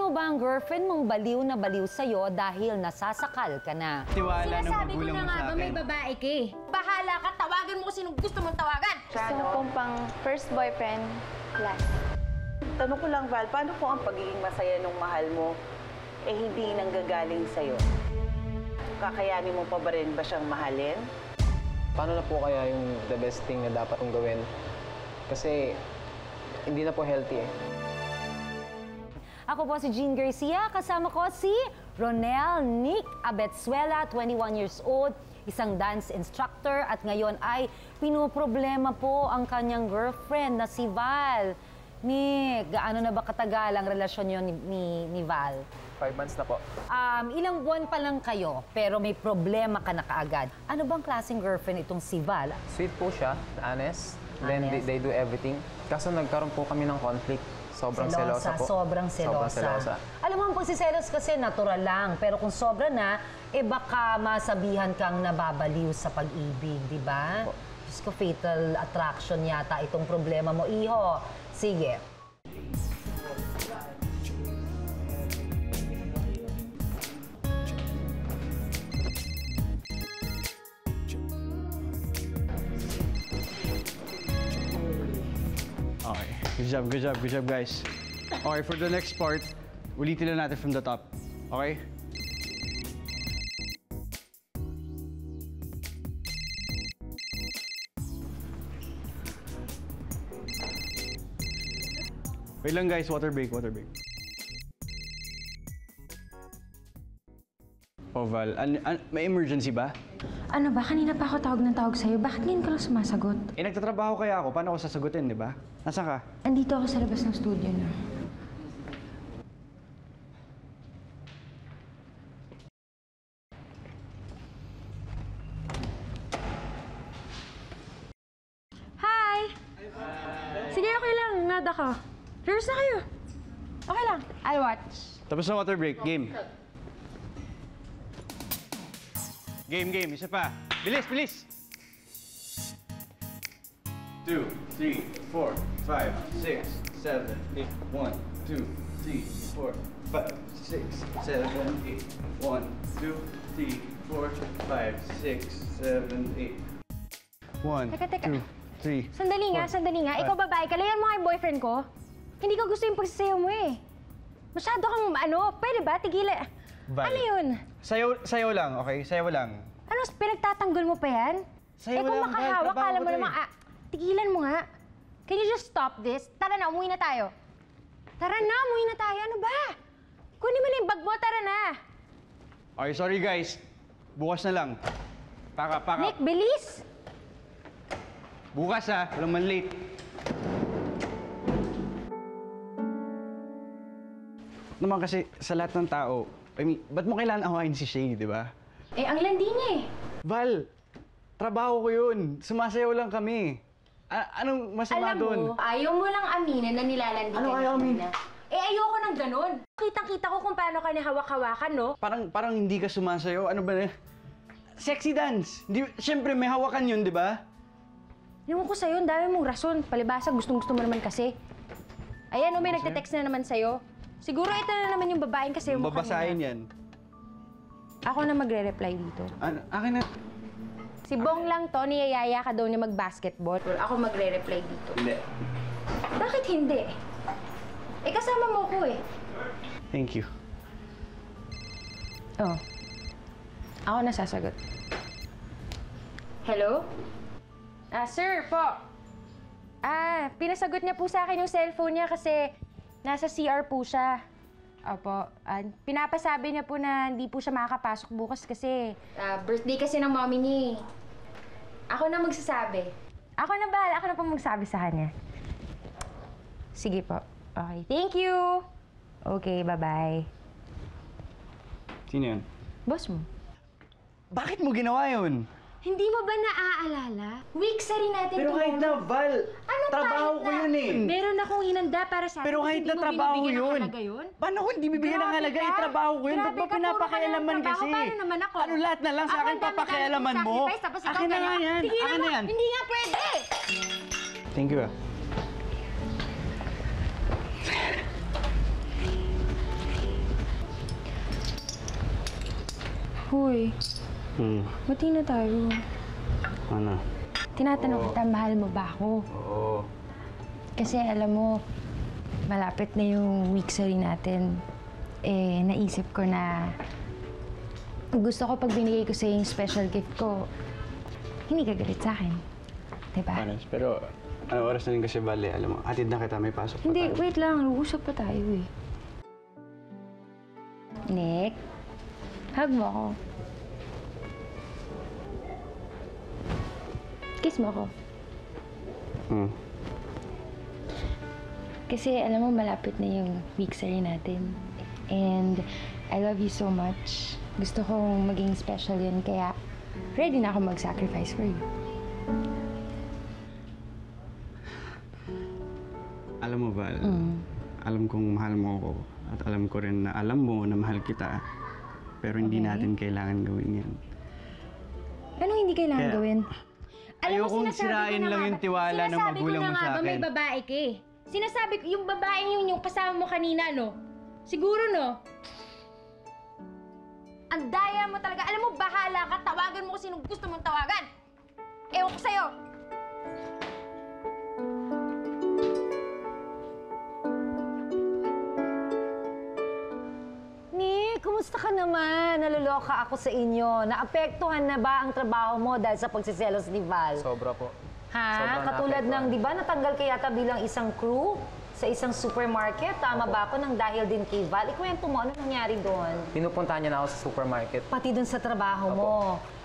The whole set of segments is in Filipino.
mo ba ang girlfriend mong baliw na baliw sa'yo dahil nasasakal ka na? Tiwala ng Sinasabi ko magulang na mo nga ba may babae ka eh. Bahala ka, tawagan mo kung sinong gusto mong tawagan. Gusto mo pong pang first boyfriend, last. Tanong ko lang, Val, paano po ang pagiging masaya ng mahal mo eh hindi nanggagaling sa'yo? Kakayanin mo pa ba rin ba siyang mahalin? Paano na po kaya yung the best thing na dapat kong gawin? Kasi hindi na po healthy eh. Ako po si Jean Garcia, kasama ko si Ronel Nick Abetsuela, 21 years old, isang dance instructor at ngayon ay pinoproblema po ang kanyang girlfriend na si Val. Nick, gaano na ba katagal ang relasyon niyo ni, ni, ni Val? Five months na po. Um, ilang buwan pa lang kayo, pero may problema ka na kaagad. Ano bang klaseng girlfriend itong si Val? Sweet po siya, honest. Then they, Honest. they do everything. Kaso nagkaroon po kami ng conflict. Sobrang selosa, po. Sobrang selosa. Sobrang selosa. Alam mo, ang pagsiselos kasi natural lang. Pero kung sobra na, eh baka masabihan kang nababaliw sa pag-ibig, di ba? Diyos ko, fatal attraction yata itong problema mo. Iho, sige. Job, good job, good job, guys. Okay, for the next part, ulitin lang natin from the top. Okay? Wait lang guys, water break, water break. Oh, Val, an- an- may emergency ba? Ano ba? Kanina pa ako tawag ng tawag sa'yo. Bakit ngayon ka lang sumasagot? Eh, nagtatrabaho kaya ako. Paano ako sasagutin, di ba? Nasaan ka? Andito ako sa labas ng studio na. Hi! Sige, okay lang. Nada ka. Rehearse na kayo. Okay lang. I'll watch. Tapos na water break. Game. Game, game. Isa pa. Bilis, bilis! Two, three, four, five, six, seven, eight. One, two, three, four, five, six, seven, eight. One, two, three, four, five, six, seven, eight. One, Teka, teka. two, three. Sandali nga, four, sandali nga. Ikaw babae ka. Layan mo nga yung boyfriend ko. Hindi ko gusto yung pagsasayaw mo eh. Masyado kang ano, pwede ba? Tigilan. Val. Ano yun? Sayaw, sayaw lang, okay? Sayaw lang. Ano, pinagtatanggol mo pa yan? Sa'yo eh kung lang, Val. makahawak, kala mo to namang, eh. ah, tigilan mo nga. Can you just stop this? Tara na, umuwi na tayo. Tara na, umuwi na tayo. Ano ba? Kunin mo na yung bag mo, tara na. Okay, sorry guys. Bukas na lang. Paka, paka. Nick, bilis! Bukas ha, walang man late. Naman kasi sa lahat ng tao, I mean, ba't mo kailangan awayin si Shay, di ba? Eh, ang landi niya eh. Val, trabaho ko yun. Sumasayaw lang kami. A- anong masama Alam doon? mo, ayaw mo lang aminin na nilalandi Ano ka ayaw ni amin? Tina. Eh, ayoko ng ganun. Kitang-kita ko kung paano ka nahawak-hawakan, no? Parang, parang hindi ka sumasayaw. Ano ba na? Sexy dance. Di, Siyempre, may hawakan yun, di ba? Ewan ko sa'yo, ang dami mong rason. Palibasa, gustong-gusto mo naman kasi. Ayan, oh, may nagte-text na naman sa'yo. Siguro ito na naman yung babaeng kasi mo Babasahin kanina. yan. Ako na magre-reply dito. Ano, akin na. Si Bong lang to, niyayaya ka daw niya mag-basketball. Ako magre-reply dito. Hindi. Bakit hindi? Eh, kasama mo ko eh. Thank you. Oh. Ako na sasagot. Hello? Ah, sir po. Ah, pinasagot niya po sa akin yung cellphone niya kasi nasa CR po siya. Opo. Ah, pinapasabi niya po na hindi po siya makakapasok bukas kasi ah, birthday kasi ng mommy niya eh. Ako na magsasabi. Ako na ba? Ako na po magsabi sa kanya. Sige po. Okay. Thank you. Okay, bye-bye. Sino yun? Boss mo. Bakit mo ginawa yun? Hindi mo ba naaalala? Weeks rin natin Pero kahit na, Val, Anong trabaho ko yun eh. Hmm. Meron akong hinanda para sa. Pero kahit na trabaho yun. yun. Paano hindi bibigyan ng Grabe halaga? ka. Trabaho ko yun. Ba't Grabe ba ka, ka kasi? Paano naman ako? Ano lahat na lang sa akin ang dami-dami papakialaman mo? Akin na nga yan. Akin mo. na yan. Hindi nga pwede! Thank you ah. Huy, Hmm, bati na tayo. ano? Tinatanong kita, mahal mo ba ako? Oo. Kasi alam mo, malapit na yung week sorry natin. Eh, naisip ko na gusto ko pag binigay ko sa yung special gift ko, hindi ka galit sa akin. Diba? Pares, pero ano oras na rin kasi bale, alam mo, hatid na kita, may pasok pa Hindi, tayo. wait lang. Nag-usap pa tayo eh. Nick, hug mo ako. Kiss mo ako. Hmm. Kasi alam mo, malapit na yung week sorry natin. And I love you so much. Gusto kong maging special yun, kaya ready na ako mag-sacrifice for you. Alam mo, Val, Mm. alam kong mahal mo ako. At alam ko rin na alam mo na mahal kita. Pero hindi Okay. natin kailangan gawin yan. Anong hindi kailangan Kaya- gawin? Ayokong sinasabi ko na lang nga yung ba- tiwala ng sinasabi magulang ko mo na nga sa ba may akin. babae ka eh. Sinasabi ko, yung babae yun yung kasama mo kanina, no? Siguro, no? Ang daya mo talaga. Alam mo, bahala ka. Tawagan mo kung sinong gusto mong tawagan. Ewan ko sa'yo. Kumusta ka naman? Naluloka ako sa inyo. Naapektuhan na ba ang trabaho mo dahil sa pagsiselos ni Val? Sobra po. ha? sobrang Katulad ng, di ba, natanggal ka yata bilang isang crew sa isang supermarket. Tama ba ako nang dahil din kay Val? Ikwento mo, ano nangyari doon? Pinupuntahan niya na ako sa supermarket. Pati doon sa trabaho mo.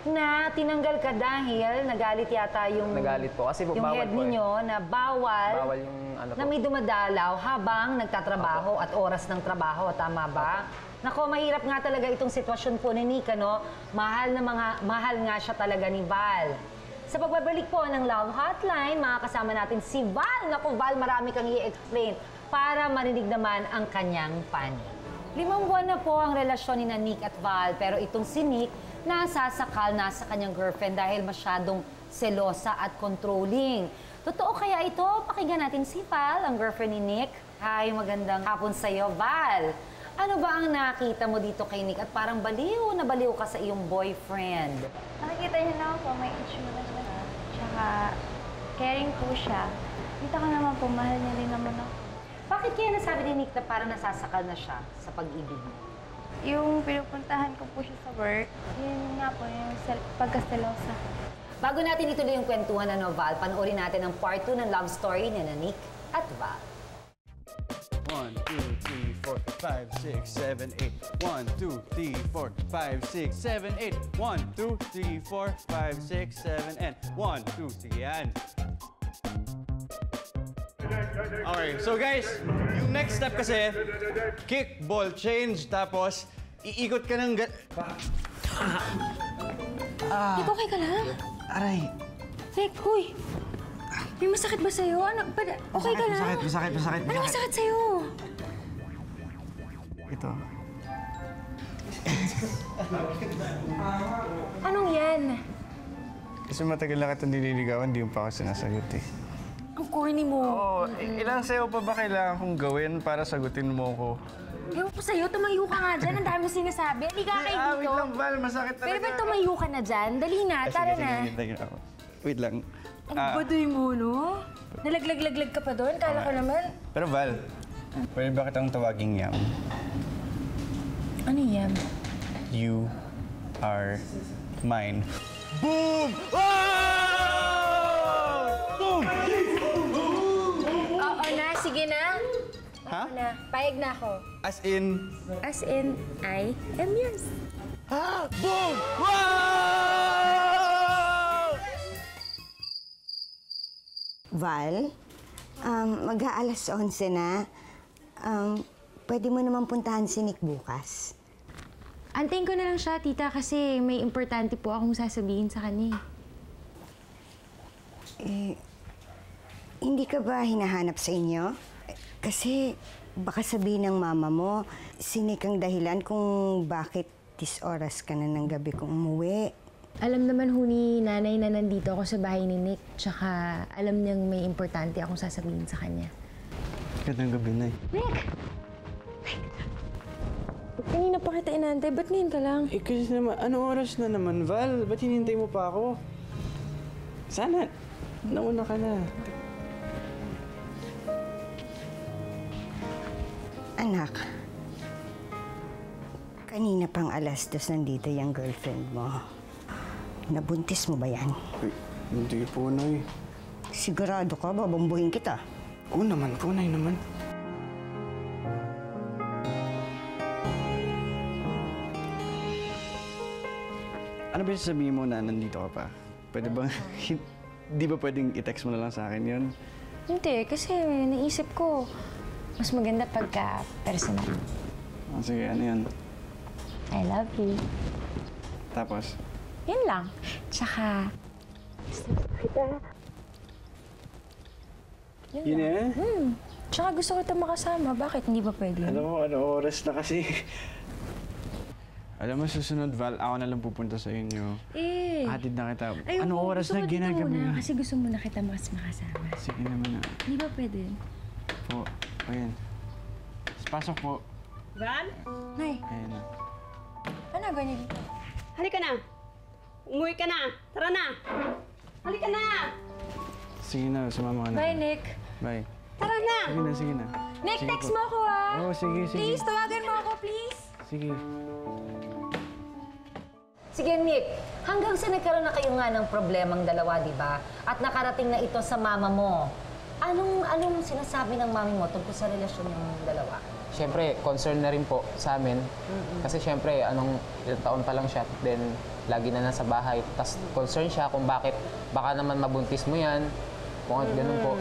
Na tinanggal ka dahil nagalit yata yung... Nagalit po. Kasi po, yung bawal head po eh. ninyo na bawal, Bawal yung ano na po. may dumadalaw habang nagtatrabaho at oras ng trabaho. Tama ba? Nako, mahirap nga talaga itong sitwasyon po ni Nika, no? Mahal na mga, mahal nga siya talaga ni Val. Sa pagbabalik po ng Love Hotline, makakasama natin si Val. Naku, Val, marami kang i-explain para marinig naman ang kanyang panig. Limang buwan na po ang relasyon ni Nick at Val, pero itong si Nick nasasakal na sa kanyang girlfriend dahil masyadong selosa at controlling. Totoo kaya ito? Pakinggan natin si Val, ang girlfriend ni Nick. Hi, magandang hapon sa'yo, Val. Ano ba ang nakita mo dito kay Nick at parang baliw na baliw ka sa iyong boyfriend? Nakikita niyo naman po, may itsura siya. Tsaka, caring po siya. Kita ko naman po, mahal niya rin naman ako. Bakit kaya nasabi ni Nick na parang nasasakal na siya sa pag-ibig mo? Yung pinupuntahan ko po siya sa work, yun nga po, yung sel- pagkaselosa. Bago natin ituloy yung kwentuhan ng Val, panoorin natin ang part 2 ng love story ni na Nick at Val. One, two, three, four, five, six, seven, eight. One, two, three, four, five, six, seven, eight. One, two, three, four, five, six, seven, and one, two, three, yan. Okay, so guys, yung next step kasi, kick, ball, change, tapos iikot ka ng... ga- Nick, okay ka lang? Aray, Nick, huy! May masakit ba sa'yo? Ano, ba, okay ka lang? masakit, masakit, masakit, Ano masakit. sa'yo? Ito. Anong yan? Kasi matagal na kita nililigawan, di mo pa ako sinasagot eh. Ang corny mo. Oo, ilang sayo pa ba kailangan kong gawin para sagutin mo ko? Ewan ko sa'yo, tumayo ka nga dyan. Ang dami mo sinasabi. Hindi ka Ah, wait dito. lang, Val. Masakit talaga. Pero ba't tumayo ka na dyan? Dali na, Ah, tara sige, na. sige, hintayin ako. Wait lang. Ang Ah, baduy mo, no? Nalaglag-laglag ka pa doon. Kala ko naman. pero Val, pwede ba kitang tawaging Yam? Ano yan? You are mine. Boom! Ah! Boom! Oo na, sige na. Ha? Oo na, payag na ako. As in, As in, I am yours. ah! Boom! Wow! Val, um, mag-aalas 11 na. Um, pwede mo naman puntahan si Nick bukas. Antayin ko na lang siya, tita, kasi may importante po akong sasabihin sa kanya. eh. Eh, hindi ka ba hinahanap sa inyo? Kasi baka sabihin ng mama mo, si Nick ang dahilan kung bakit tis oras ka na ng gabi kung umuwi. Alam naman ho ni nanay na nandito ako sa bahay ni Nick, tsaka alam niyang may importante akong sasabihin sa kanya. Gandang gabi, Nay. Nick! Kanina pa kita inantay. Ba't ngayon ka lang? Eh kasi naman, anong oras na naman, Val? Ba't hinintay mo pa ako? Sana, nauna ka na. Anak, kanina pang alas dos nandito yung girlfriend mo. Nabuntis mo ba yan? Uy, hindi po, Nay. Sigurado ka, babambuhin kita. Oo naman po, Nay naman. Ano ba sasabihin mo na nandito ka pa? Pwede ba, hindi ba pwedeng i-text mo na lang sa akin yun? Hindi, kasi naisip ko, mas maganda pagka personal. Ah, sige, ano yun? I love you. Tapos, Yun lang. Tsaka, yun eh. hmm, tsaka gusto ko ito makasama. Bakit? Hindi ba pwede? Alam mo, ano oras na kasi. Alam mo, susunod, Val, ako na lang pupunta sa inyo. Eh. Hatid na kita. Ay, ano oras na ginagabi mo? Kasi gusto mo na kita mas makasama. Sige naman na. Hindi ba pwede? Po, ayan. Pasok po. Val, Nay, Ayan na. ano ganyan dito? halika na. Umuwi ka na. Tara na. Halika na. Sige na, sumama ka na. Bye, Nick. Bye. Tara na. Sige na, sige na. Nick, Sige text po. mo ako, ah. Oo, sige, sige. Please, tawagan mo ako, please. Sige. Sige, Nick. Hanggang sa nagkaroon na kayo nga ng problemang dalawa, di ba? At nakarating na ito sa mama mo. Anong, anong sinasabi ng mami mo tungkol sa relasyon ng dalawa? Siyempre, concern na rin po sa amin. Kasi siyempre, anong ilang taon pa lang siya, then lagi na nasa bahay. Tapos concern siya kung bakit, baka naman mabuntis mo yan. Kung mm ganun po.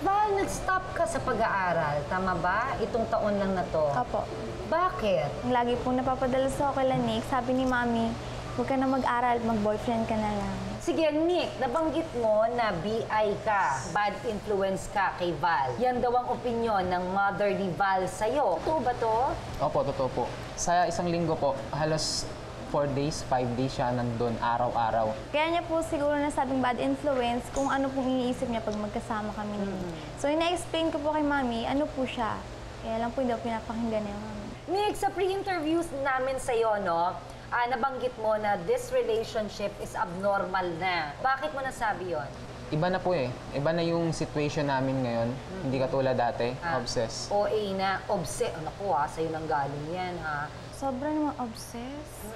Val, nag-stop ka sa pag-aaral, tama ba? Itong taon lang na to. Opo. Bakit? Lagi po napapadala sa ako kay Nick. Sabi ni Mami, huwag ka na mag-aral, mag-boyfriend ka na lang. Sige, Nick, nabanggit mo na BI ka, bad influence ka kay Val. Yan daw ang opinion ng mother ni Val sa'yo. Totoo ba to? Opo, totoo po. Sa isang linggo po, halos 4 days, 5 days siya nandun, araw-araw. Kaya niya po siguro nasabing bad influence kung ano pong iniisip niya pag magkasama kami Nick. So, ina-explain ko po kay Mami, ano po siya. Kaya lang po hindi ako pinapakinggan ni Mami. Nick, sa pre-interviews namin sa'yo, no, ah, nabanggit mo na this relationship is abnormal na. Bakit mo nasabi yon? Iba na po eh. Iba na yung situation namin ngayon. Hindi katulad dati, obsessed. OA na, obse... Ano ko ha, sa'yo nang galing yan ha. Sobra naman obsessed.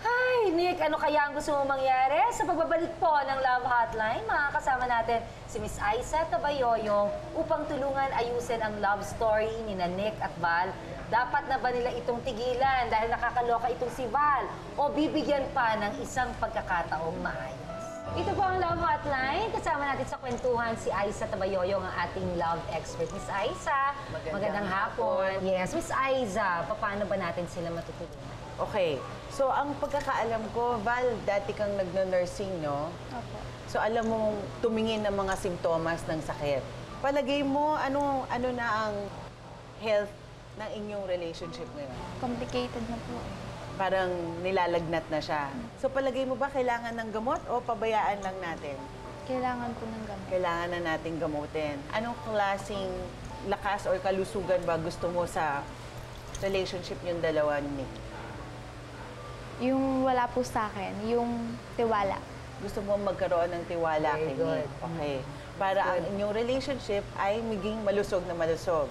Hi, Nick! Ano kaya ang gusto mo mangyari? Sa pagbabalik po ng Love Hotline, makakasama natin si Miss Aiza Tabayoyong upang tulungan ayusin ang love story ni na Nick at Val. Dapat na ba nila itong tigilan dahil nakakaloka itong si Val? O bibigyan pa ng isang pagkakataong maayos? Ito po ang Love Hotline. Kasama natin sa kwentuhan si Aiza Tabayoyong, ang ating love expert. Miss Aiza, magandang, hapon. Yes, Miss Aiza, paano ba natin sila matutulungan? Okay. So, ang pagkakaalam ko, Val, dati kang nagno-nursing, no? Opo. So, alam mo tumingin ng mga simptomas ng sakit. Palagay mo, ano, ano na ang health ng inyong relationship ngayon? Complicated na po. Parang nilalagnat na siya. So, palagay mo ba kailangan ng gamot o pabayaan lang natin? Kailangan po ng gamot. Kailangan na natin gamutin. Anong klaseng lakas or kalusugan ba gusto mo sa relationship yung dalawa ni? Yung wala po sa akin, yung tiwala. gusto mo magkaroon ng tiwala Very kay good. Okay. Para ang inyong relationship ay maging malusog na malusog.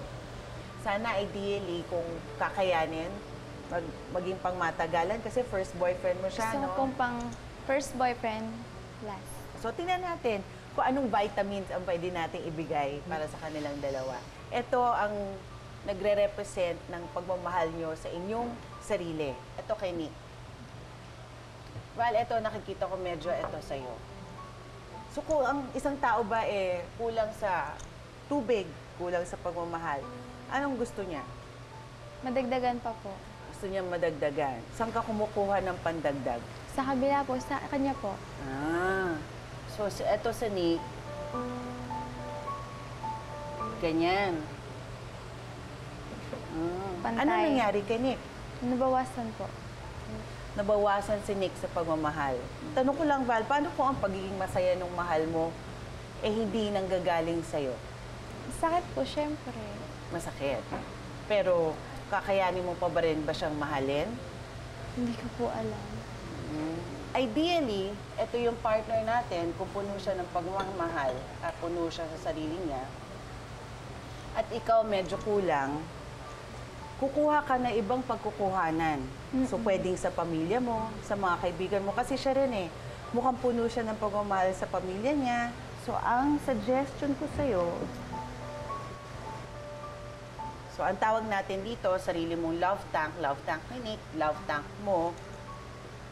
Sana ideally kung kakayanin, mag, maging pangmatagalan kasi first boyfriend mo siya, Gusto no? pong pang first boyfriend, last. So tingnan natin kung anong vitamins ang pwede nating ibigay para sa kanilang dalawa. Ito ang nagre-represent ng pagmamahal nyo sa inyong sarili. Ito kay Nick. Well, ito nakikita ko medyo ito sa'yo. So kung ang isang tao ba eh kulang sa tubig, kulang sa pagmamahal, anong gusto niya? Madagdagan pa po. Gusto niya madagdagan. Saan ka kumukuha ng pandagdag? Sa kabila po, sa kanya po. Ah. So, eto sa Nick. Ganyan. Ah. Pantay. Ano nangyari kay Nick? Nabawasan po. Nabawasan si Nick sa pagmamahal. Tanong ko lang, Val, paano po ang pagiging masaya ng mahal mo eh hindi nanggagaling sa'yo? Sakit po, syempre. Masakit. Pero Kakayanin mo pa ba rin ba siyang mahalin? Hindi ko po alam. Ideally, ito yung partner natin, kung puno siya ng pagmamahal at puno siya sa sarili niya, at ikaw medyo kulang, kukuha ka na ibang pagkukuhanan. So, pwedeng sa pamilya mo, sa mga kaibigan mo. Kasi siya rin eh, mukhang puno siya ng pagmamahal sa pamilya niya. So, ang suggestion ko sa'yo, so ang tawag natin dito, sarili mong love tank, love tank ni Nick, love tank mo,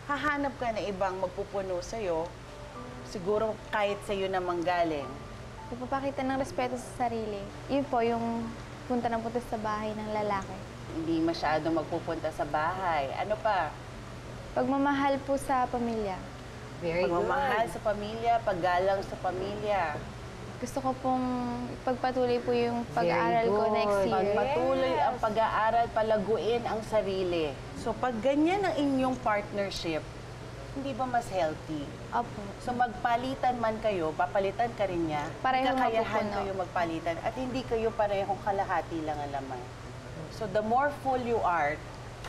hahanap ka na ibang magpupuno sa'yo, siguro kahit sa'yo namang galing. Pagpapakita ng respeto sa sarili. Yun po yung punta ng punta sa bahay ng lalaki. Hindi masyadong magpupunta sa bahay. Ano pa? Pagmamahal po sa pamilya. Very Pagmamahal good. sa pamilya, paggalang sa pamilya. Gusto ko pong ipagpatuloy po yung pag-aaral ko next year. Pagpatuloy ang pag-aaral, palaguin ang sarili. So pag ganyan ang inyong partnership, hindi ba mas healthy? Opo. So magpalitan man kayo, papalitan ka rin niya, Pareho kakayahan mapupuno. kayo magpalitan at hindi kayo parehong kalahati lang ang laman. So the more full you are,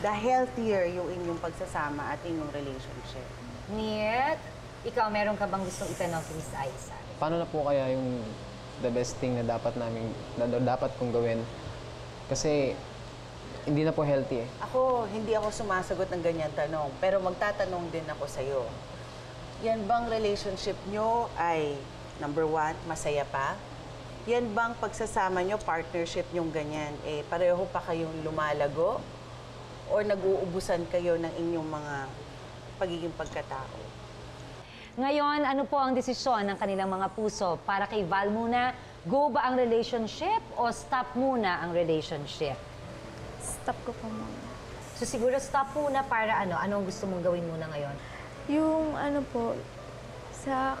the healthier yung inyong pagsasama at inyong relationship. Niet, ikaw meron ka bang gustong itanong kay Miss Aiza? Paano na po kaya yung the best thing na dapat namin, na dapat kong gawin? Kasi hindi na po healthy eh. Ako, hindi ako sumasagot ng ganyan tanong, pero magtatanong din ako sa'yo. Yan bang relationship nyo ay, number one, masaya pa? Yan bang pagsasama nyo, partnership nyong ganyan, eh pareho pa kayong lumalago? Or nag-uubusan kayo ng inyong mga pagiging pagkatao? Ngayon, ano po ang desisyon ng kanilang mga puso? Para kay Val muna, go ba ang relationship o stop muna ang relationship? Stop ko po muna. So siguro stop muna para ano? Ano ang gusto mong gawin muna ngayon? Yung ano po, sa,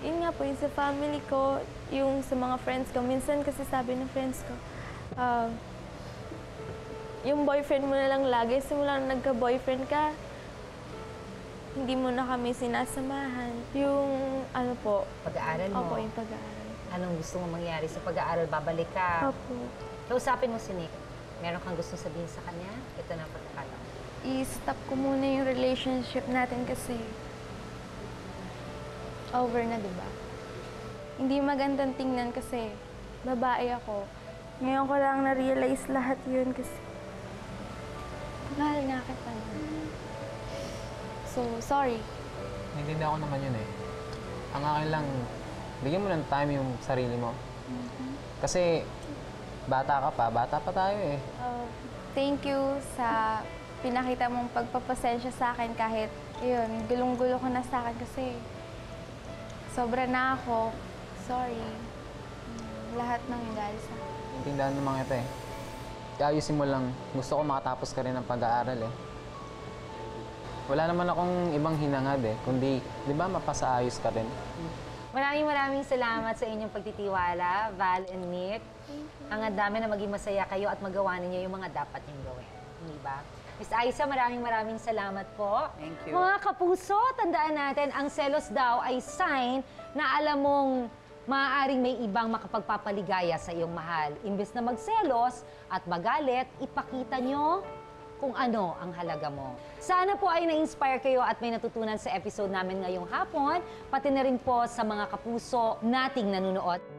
yun nga po, yung sa family ko, yung sa mga friends ko. Minsan kasi sabi ng friends ko, ah, yung boyfriend mo na lang lagi, simula na nagka-boyfriend ka, hindi mo na kami sinasamahan. Yung ano po, Pag-aaral mo? opo, yung pag-aaral. Anong gusto mong mangyari sa pag-aaral? Babalik ka? Opo. Kausapin mo si Nick. Meron kang gusto sabihin sa kanya? Ito na ang pagkakataon. I-stop ko muna yung relationship natin kasi over na, di ba? Hindi magandang tingnan kasi babae ako. Ngayon ko lang na-realize lahat yun kasi mahal nga kita. So, sorry. Naiintindihan ko naman yun eh. Ang akin lang, bigyan mo ng time yung sarili mo. Kasi bata ka pa, bata pa tayo eh. Uh, thank you sa pinakita mong pagpapasensya sa akin kahit, yun, gulong-gulo ko na sa akin kasi sobra na ako. Sorry. Mm, Lahat ng dahil sa akin. Naiintindihan naman kita eh. Ayusin mo lang. Gusto ko makatapos ka rin ng pag-aaral eh. Wala naman akong ibang hinangad eh. Kundi, di ba, mapasaayos ka rin. Maraming maraming salamat sa inyong pagtitiwala, Val and Nick. Ang dami na maging masaya kayo at magawa ninyo yung mga dapat niyong gawin. Hindi ba? Miss Aiza, maraming maraming salamat po. Thank you. Mga kapuso, tandaan natin, ang selos daw ay sign na alam mong maaaring may ibang makapagpapaligaya sa iyong mahal. Imbes na magselos at magalit, ipakita nyo kung ano ang halaga mo. Sana po ay na-inspire kayo at may natutunan sa episode namin ngayong hapon, pati na rin po sa mga kapuso nating nanunood.